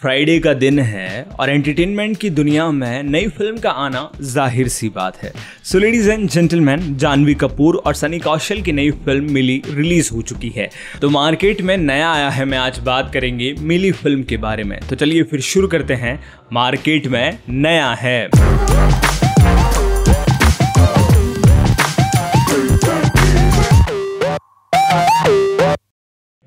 Friday का दिन है और एंटरटेनमेंट की दुनिया में नई फ़िल्म का आना ज़ाहिर सी बात है। So ladies and gentleman Janhvi Kapoor और सनी कौशल की नई फ़िल्म मिली रिलीज़ हो चुकी है। तो मार्केट में नया आया है, मैं आज बात करेंगे मिली फ़िल्म के बारे में। तो चलिए फिर शुरू करते हैं। मार्केट में नया है।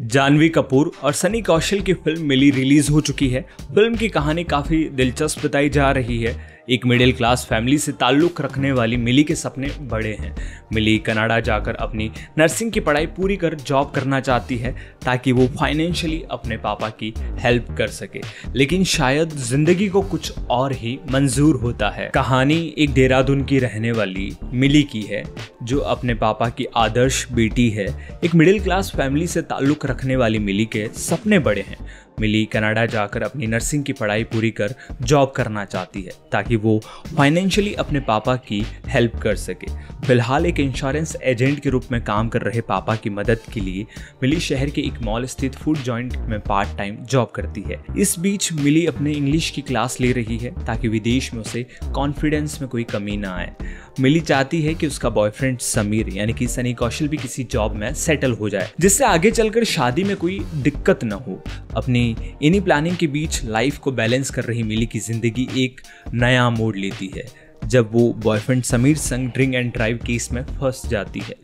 जानवी कपूर और सनी कौशल की फ़िल्म मिली रिलीज़ हो चुकी है। फ़िल्म की कहानी काफ़ी दिलचस्प बताई जा रही है। एक मिडिल क्लास फैमिली से ताल्लुक़ रखने वाली मिली के सपने बड़े हैं। मिली कनाडा जाकर अपनी नर्सिंग की पढ़ाई पूरी कर जॉब करना चाहती है ताकि वो फाइनेंशियली अपने पापा की हेल्प कर सके। लेकिन शायद ज़िंदगी को कुछ और ही मंजूर होता है। कहानी एक देहरादून की रहने वाली मिली की है, जो अपने पापा की आदर्श बेटी है। एक मिडिल क्लास फैमिली से ताल्लुक़ रखने वाली मिली के सपने बड़े हैं। मिली, कनाडा जाकर अपनी नर्सिंग की पढ़ाई पूरी कर, जॉब करना चाहती है, ताकि वो फाइनेंशियली अपने पापा की हेल्प कर सके। फ़िलहाल एक इंश्योरेंस एजेंट के रूप में काम कर रहे पापा की मदद के लिए मिली शहर के एक मॉल स्थित फ़ूड जॉइंट में पार्ट टाइम जॉब करती है। इस बीच मिली अपने इंग्लिश की क्लास ले रही है ताकि विदेश में उसे कॉन्फिडेंस में कोई कमी ना आए। मिली चाहती है कि उसका बॉयफ्रेंड समीर, यानी कि सनी कौशल भी किसी जॉब में सेटल हो जाए, जिससे आगे चलकर शादी में कोई दिक्कत न हो। अपनी इन्हीं प्लानिंग के बीच लाइफ को बैलेंस कर रही मिली की ज़िंदगी एक नया मोड़ लेती है। जब वो बॉयफ्रेंड समीर संग ड्रिंक एंड ड्राइव केस में फंस जाती है।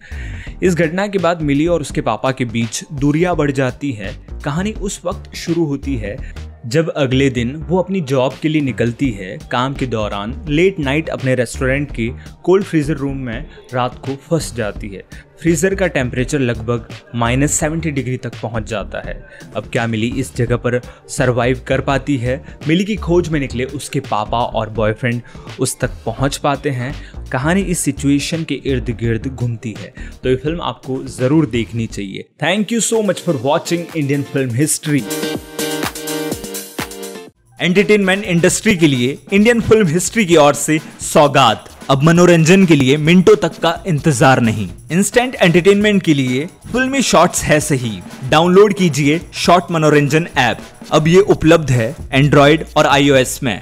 इस घटना के बाद मिली और उसके पापा के बीच दूरियाँ बढ़ जाती है। कहानी उस वक्त शुरू होती है जब अगले दिन वो अपनी जॉब के लिए निकलती है, काम के दौरान लेट नाइट अपने रेस्टोरेंट के कोल्ड फ्रीज़र रूम में रात को फंस जाती है। फ्रीज़र का टेम्परेचर लगभग माइनस सेवेंटी डिग्री तक पहुँच जाता है। अब क्या मिली इस जगह पर सरवाइव कर पाती है? मिली की खोज में निकले उसके पापा और बॉयफ्रेंड उस तक पहुँच पाते हैं। कहानी इस सिचुएशन के इर्द गिर्द घूमती है। तो ये फ़िल्म आपको ज़रूर देखनी चाहिए। Thank you so much for watching Indian film history entertainment industry के लिए, इंडियन फ़िल्म हिस्ट्री की ओर से सौगात। अब मनोरंजन के लिए मिनटों तक का इंतज़ार नहीं। इंस्टेंट एंटरटेनमेंट के लिए फिल्मी शॉर्ट्स है सही। डाउनलोड कीजिए शॉर्ट मनोरंजन ऐप। अब ये उपलब्ध है एंड्रॉइड और आईओएस में।